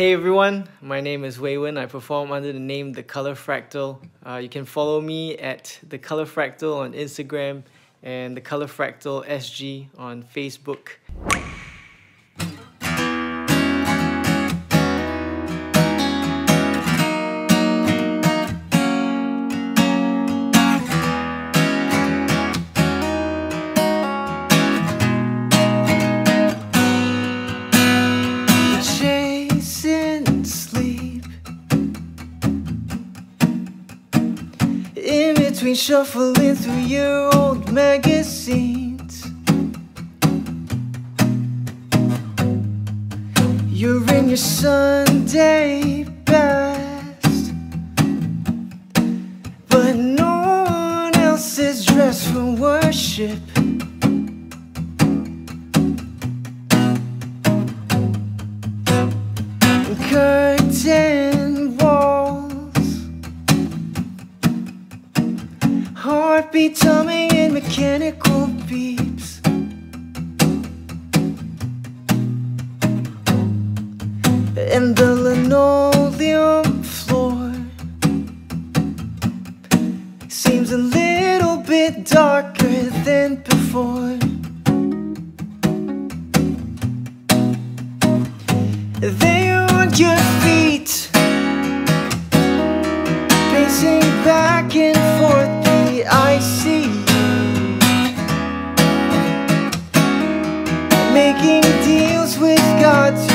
Hey everyone, my name is Wei I perform under the name The Color Fractal. Uh, you can follow me at The Color Fractal on Instagram and The Color Fractal SG on Facebook. Shuffling through your old magazines. You're in your Sunday best But no one else is dressed for worship Making deals with gods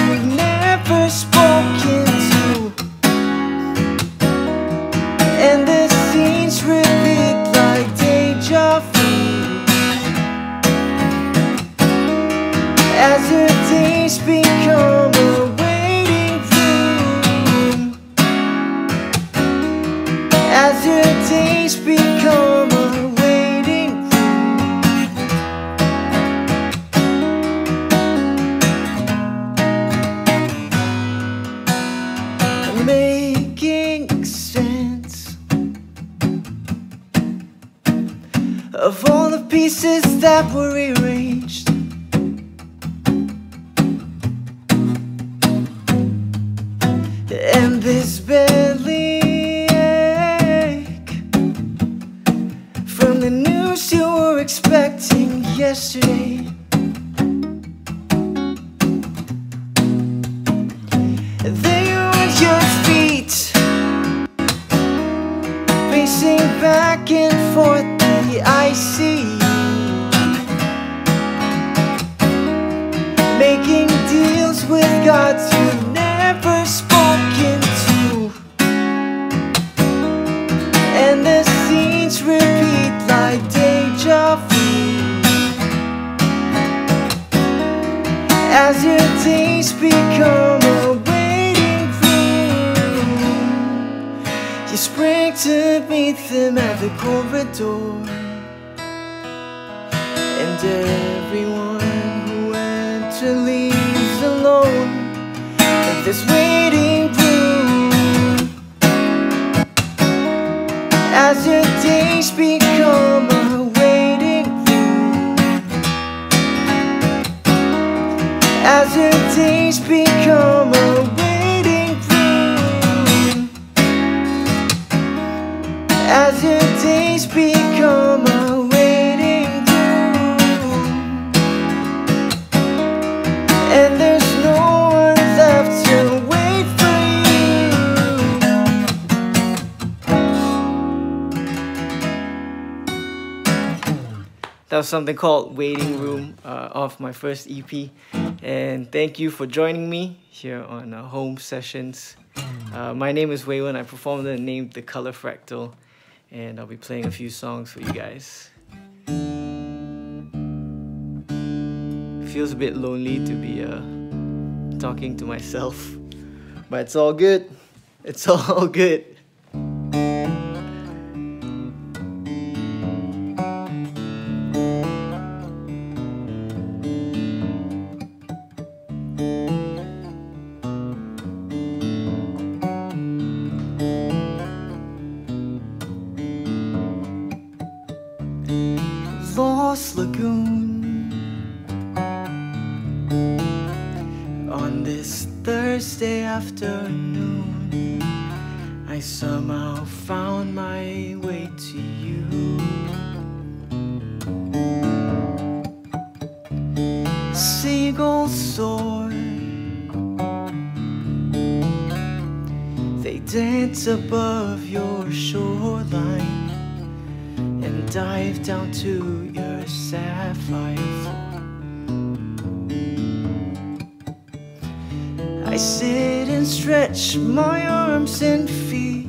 leaves alone. This waiting something called Waiting Room uh, off my first EP. And thank you for joining me here on uh, Home Sessions. Uh, my name is Wei Wen. I perform the name The Color Fractal, and I'll be playing a few songs for you guys. feels a bit lonely to be uh, talking to myself, but it's all good. It's all good. Dance above your shoreline and dive down to your sapphire. I sit and stretch my arms and feet.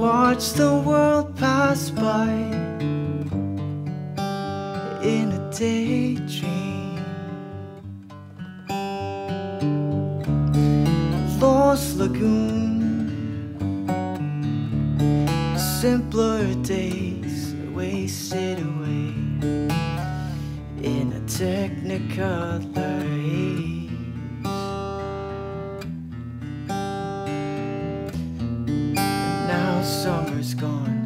Watch the world simpler days wasted away in a technicolor haze. Now summer's gone.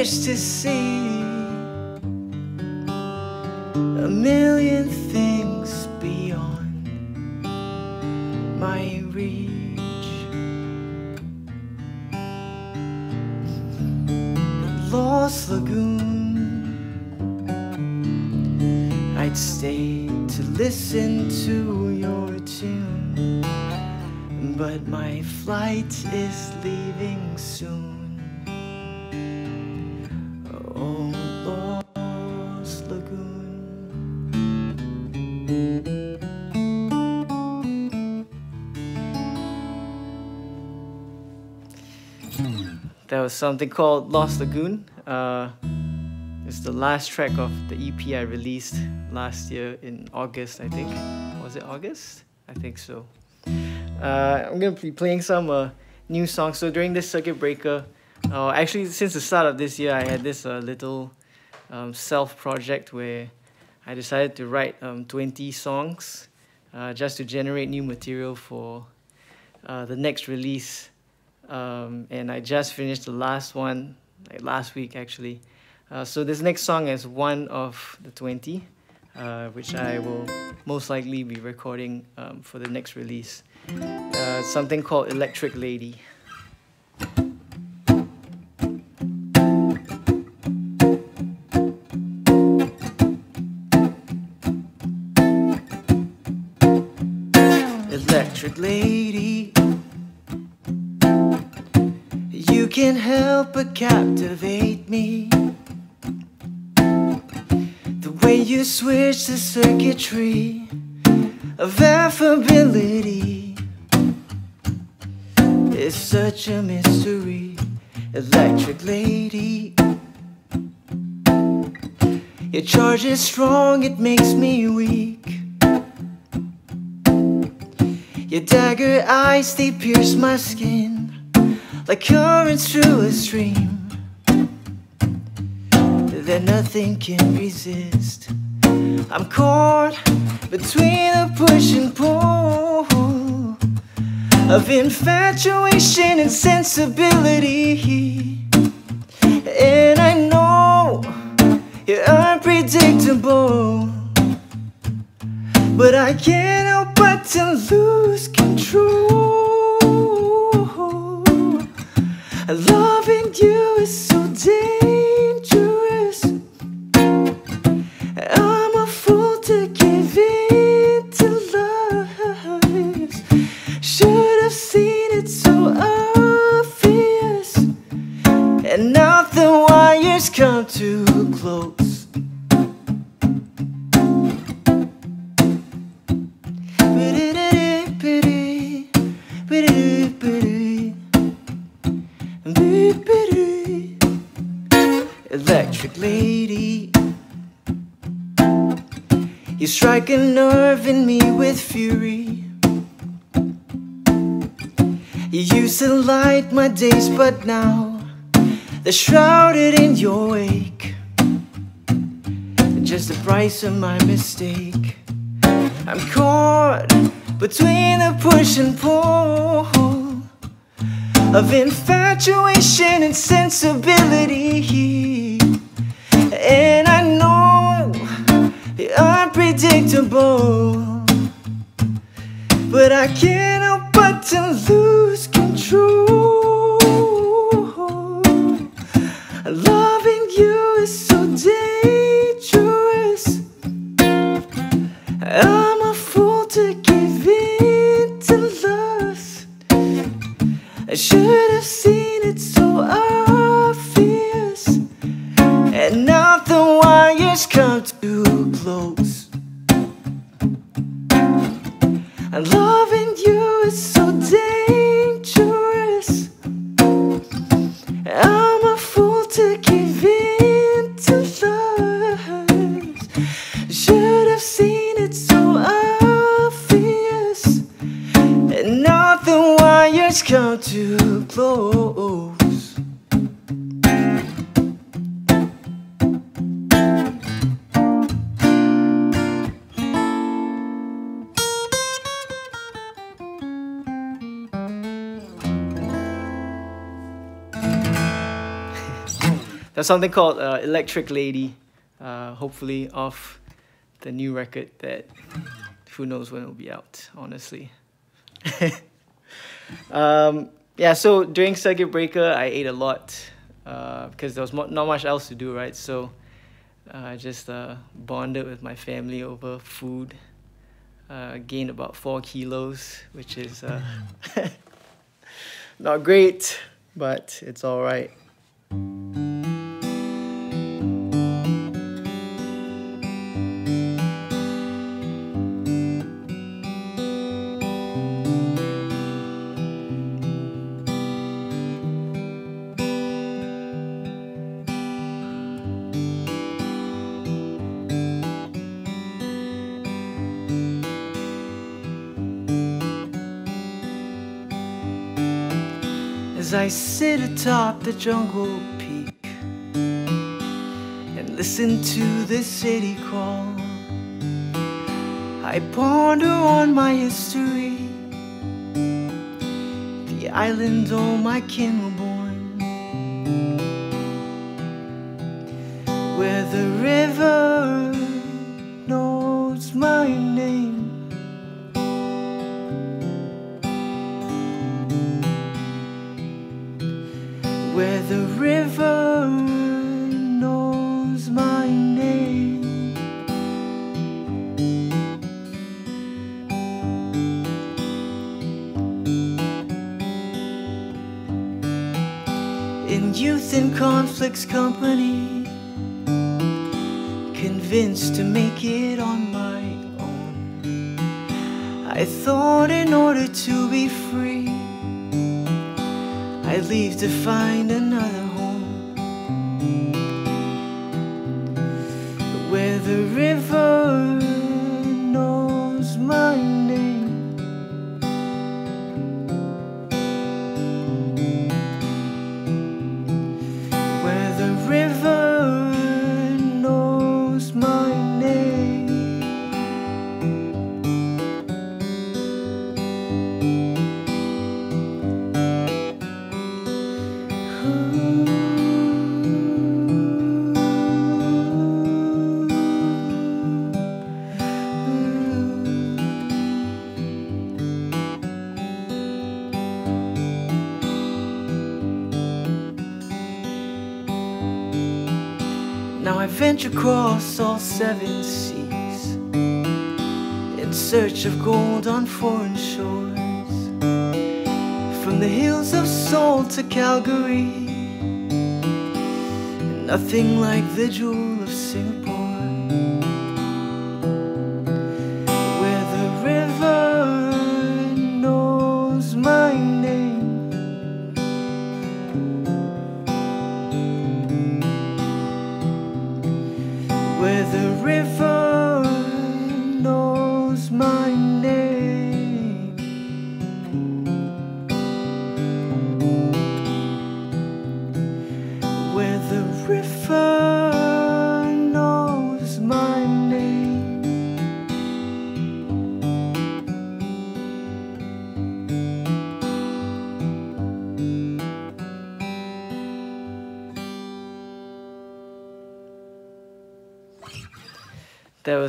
Wish to see. A million things beyond my reach. Lost Lagoon. I'd stay to listen to your tune. But my flight is leaving soon. That was something called Lost Lagoon. Uh, it's the last track of the EP I released last year in August, I think. Was it August? I think so. Uh, I'm gonna be playing some uh, new songs. So during this circuit breaker, uh, actually since the start of this year, I had this uh, little um, self project where I decided to write um, 20 songs uh, just to generate new material for uh, the next release. Um, and I just finished the last one like last week actually. Uh, so this next song is one of the 20, uh, which I will most likely be recording um, for the next release. Uh, something called Electric Lady. Electric Lady, help but captivate me. The way you switch the circuitry of affability is such a mystery. Electric Lady, your charge is strong, it makes me weak. Your dagger eyes, they pierce my skin like currents through a stream that nothing can resist. I'm caught between a push and pull of infatuation and sensibility. And I know you're unpredictable. But I can't help but to lose a nerve in me with fury. You used to light my days, but now they're shrouded in your wake. Just the price of my mistake. I'm caught between the push and pull of infatuation and sensibility. And but I can't help but to lose control. There's something called uh, Electric Lady, uh, hopefully off the new record that who knows when it'll be out, honestly. um, yeah, so during circuit breaker, I ate a lot uh, because there was not much else to do, right? So uh, I just uh, bonded with my family over food. Uh, gained about four kilos, which is uh, not great, but it's all right. The jungle peak and listen to the city call, I ponder on my history, the island all my kin were born, where the company, convinced to make it on my own. I thought in order to be free. I'd leave to find another Across all seven seas in search of gold on foreign shores. From the hills of Seoul to Calgary, nothing like the jewel of Singapore.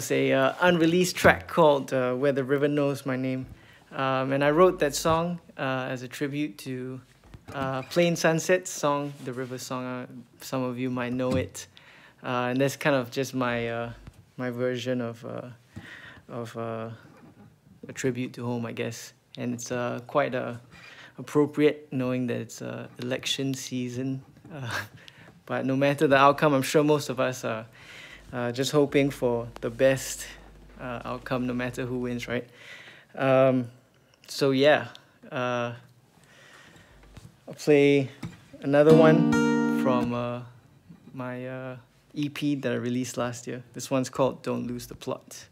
Was a uh, unreleased track called uh, "Where the River Knows My Name," um, and I wrote that song uh, as a tribute to uh, Plain Sunset song, the river song. Uh, some of you might know it, and that's kind of just my my version of of a tribute to home, I guess. And it's quite appropriate knowing that it's election season. but no matter the outcome, I'm sure most of us are uh, just hoping for the best uh, outcome no matter who wins, right? Um, so yeah, uh, I'll play another one from uh, my uh, EP that I released last year. This one's called Don't Lose the Plot.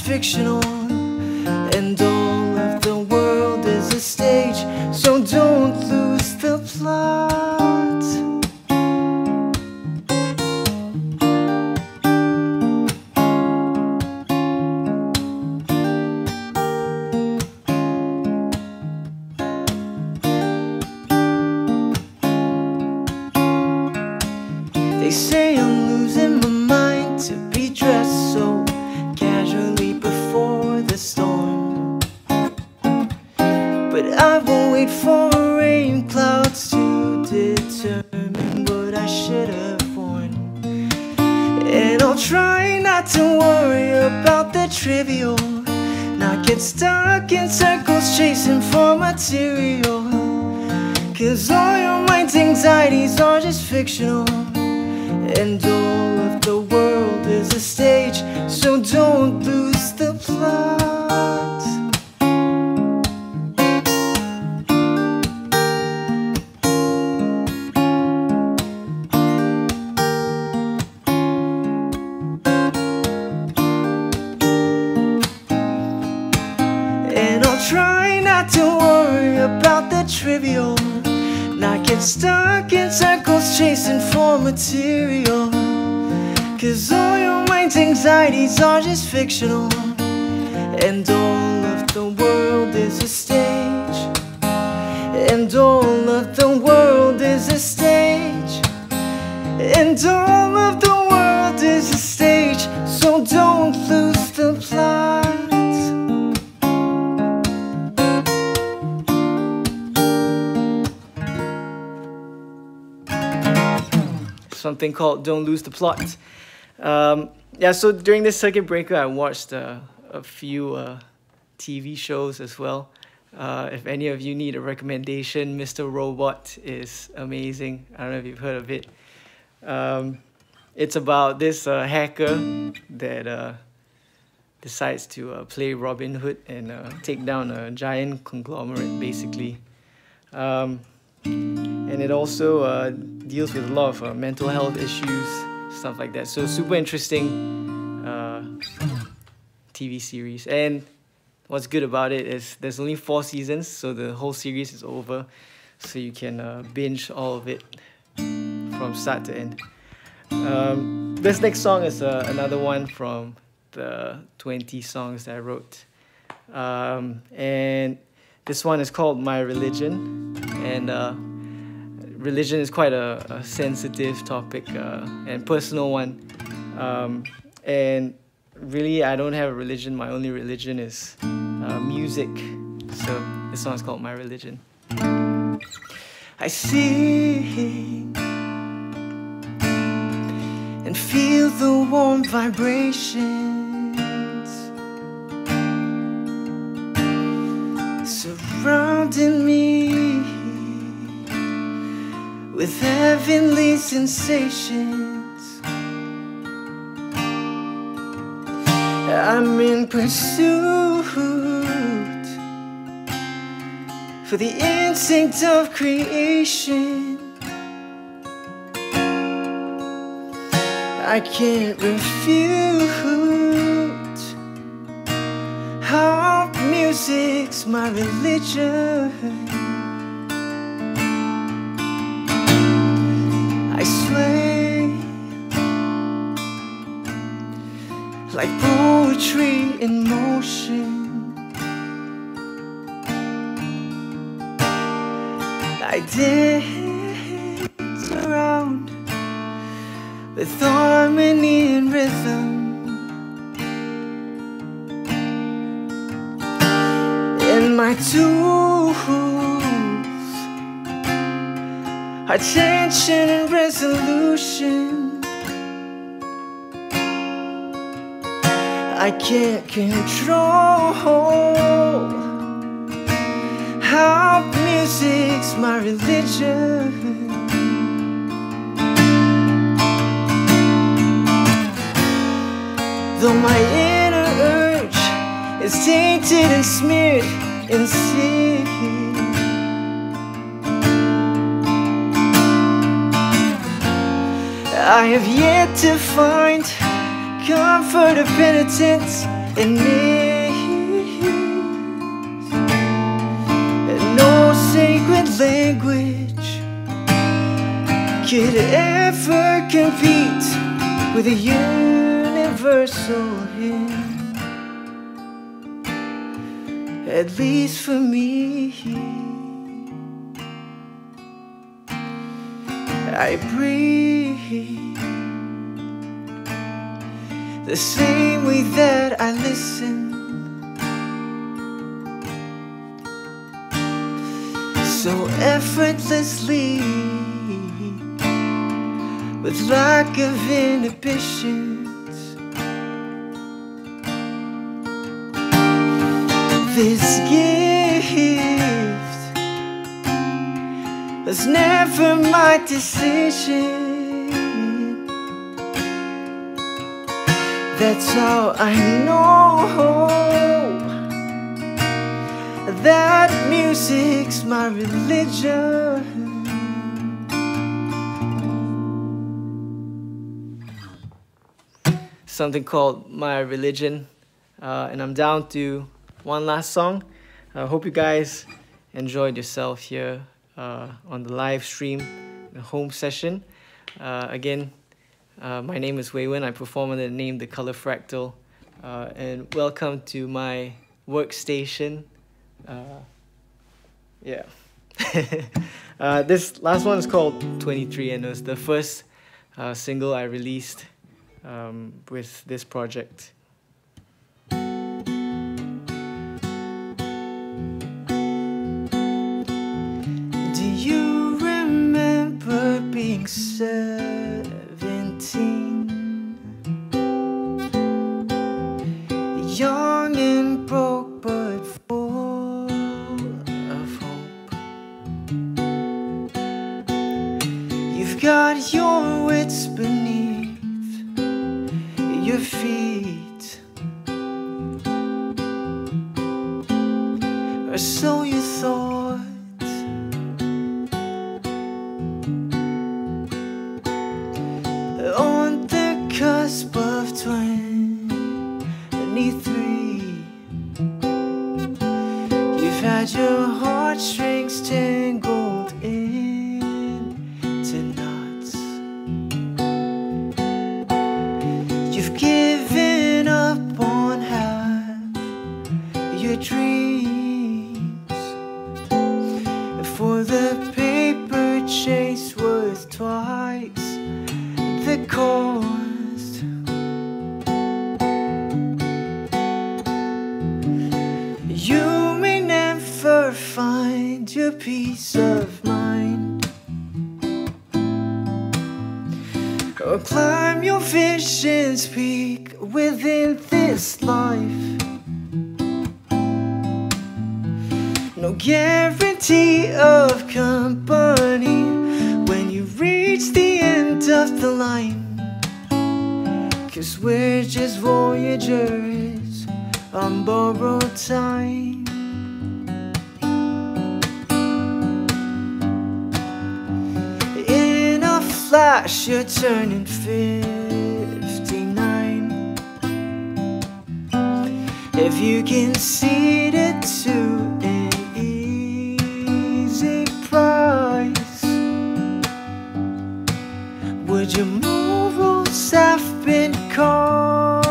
Fictional, and all of the world is a stage, and all of the world is a stage, and all of the world is a stage, And all of the world is a stage. And all of the world is a stage. so don't lose the plot. Something called Don't Lose the Plot. Um, yeah, so during this circuit breaker, I watched uh, a few uh, TV shows as well. Uh, if any of you need a recommendation, Mr. Robot is amazing. I don't know if you've heard of it. Um, it's about this uh, hacker that uh, decides to uh, play Robin Hood and take down a giant conglomerate, basically. Um, and it also deals with a lot of mental health issues stuff like that. So super interesting uh, TV series. And what's good about it is there's only four seasons, so the whole series is over. So you can uh, binge all of it from start to end. Um, this next song is uh, another one from the 20 songs that I wrote. Um, and this one is called My Religion. And uh, religion is quite a, a sensitive topic uh, and personal one. Um, and really, I don't have a religion. My only religion is uh, music. So this song is called My Religion. I see and feel the warm vibrations surrounding me with heavenly sensations. I'm in pursuit for the instinct of creation. I can't refute how music's my religion. Like poetry in motion. I dance around with harmony and rhythm. And my tools are tension and resolution. I can't control how music's my religion. Though my inner urge is tainted and smeared in sin. I have yet to find comfort or penitence in me. And no sacred language could ever compete with a universal hymn. At least for me. I breathe the same way that I listen. So effortlessly, with lack of inhibitions. This gift was never my decision. That's how I know that music's my religion. Something called My Religion, uh, and I'm down to one last song. I hope you guys enjoyed yourself here uh, on the live stream, the home session. Uh, again, uh, my name is Wei Wen. I perform under the name The Color Fractal. Uh, and welcome to my workstation. Uh, yeah. Uh, this last one is called 23 and it was the first single I released um, with this project. Do you remember being seventeen? Young and broke but full of hope. You've got your wits beneath your feet. Or so you peace of mind Or climb your vision's peak within this life. No guarantee of company when you reach the end of the line. Cause we're just voyagers on borrowed time. Flash, you're turning 59. If you can see it to an easy price, would your morals have been compromised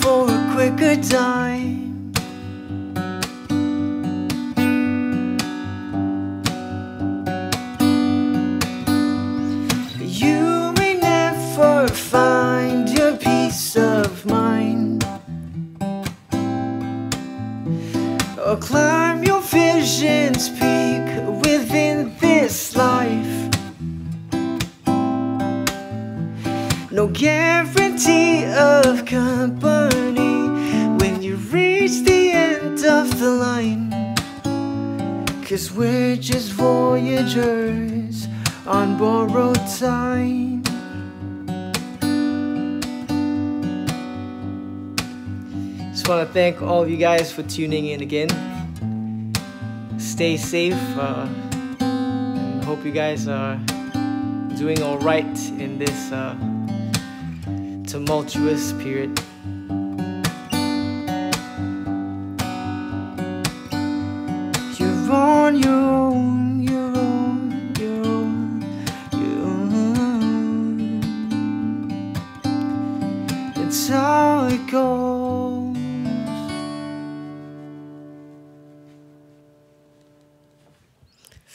for a quicker dime? Cause we're just voyagers on borrowed time. Just want to thank all of you guys for tuning in again. Stay safe. Uh, and hope you guys are doing all right in this uh, tumultuous period.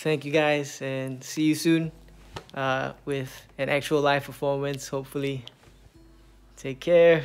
Thank you guys and see you soon uh, with an actual live performance, hopefully. Take care.